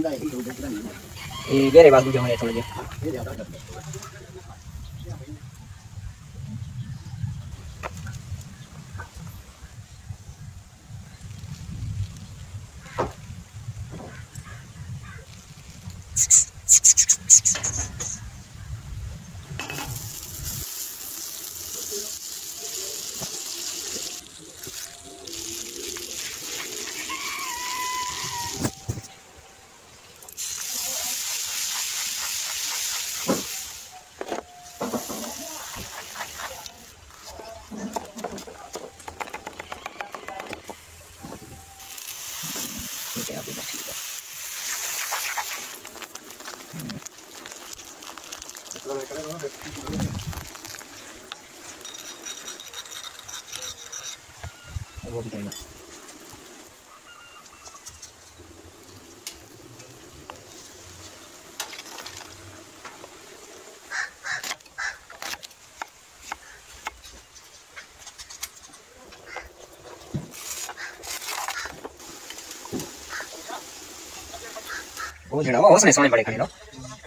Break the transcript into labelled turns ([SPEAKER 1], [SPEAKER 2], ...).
[SPEAKER 1] Anda itu udah keren. Ya bagus jangan ya aja. Oke, 動きがいます。वो जो है वो उसने सोने बड़े करे लो